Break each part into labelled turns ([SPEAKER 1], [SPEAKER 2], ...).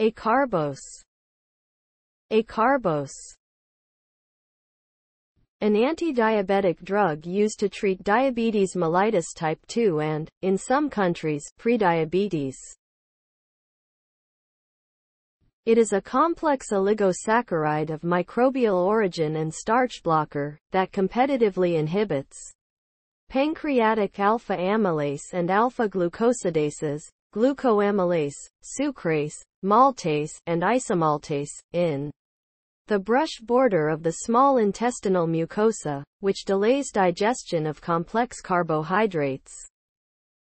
[SPEAKER 1] Acarbose. Acarbose. An anti-diabetic drug used to treat diabetes mellitus type 2 and, in some countries, prediabetes. It is a complex oligosaccharide of microbial origin and starch blocker that competitively inhibits pancreatic alpha amylase and alpha glucosidases, glucoamylase, sucrase, maltase, and isomaltase, in the brush border of the small intestinal mucosa, which delays digestion of complex carbohydrates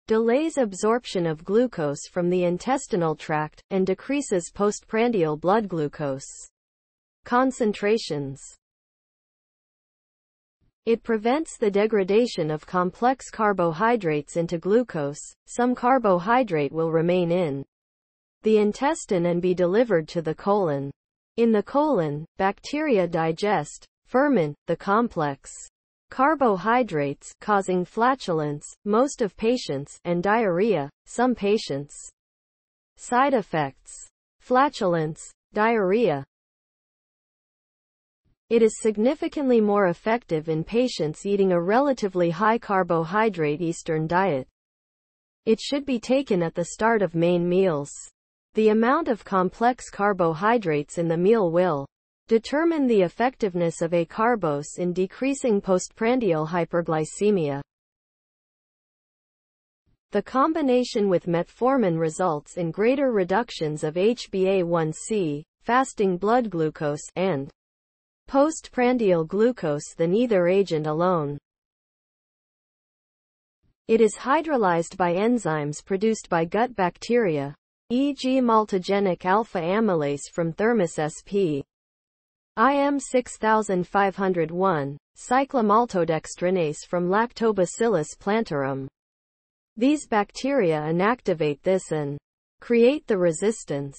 [SPEAKER 1] delays absorption of glucose from the intestinal tract, and decreases postprandial blood glucose concentrations. It prevents the degradation of complex carbohydrates into glucose. Some carbohydrate will remain in the intestine and be delivered to the colon. In the colon, bacteria digest, ferment, the complex carbohydrates causing flatulence, most of patients, and diarrhea, some patients. Side effects. Flatulence, diarrhea. It is significantly more effective in patients eating a relatively high carbohydrate Eastern diet. It should be taken at the start of main meals. The amount of complex carbohydrates in the meal will Determine the effectiveness of acarbose in decreasing postprandial hyperglycemia. The combination with metformin results in greater reductions of HbA1c, fasting blood glucose, and postprandial glucose than either agent alone. It is hydrolyzed by enzymes produced by gut bacteria, e.g. maltogenic alpha amylase from Thermus sp. IM 6501, cyclomaltodextrinase from Lactobacillus plantarum. These bacteria inactivate this and create the resistance.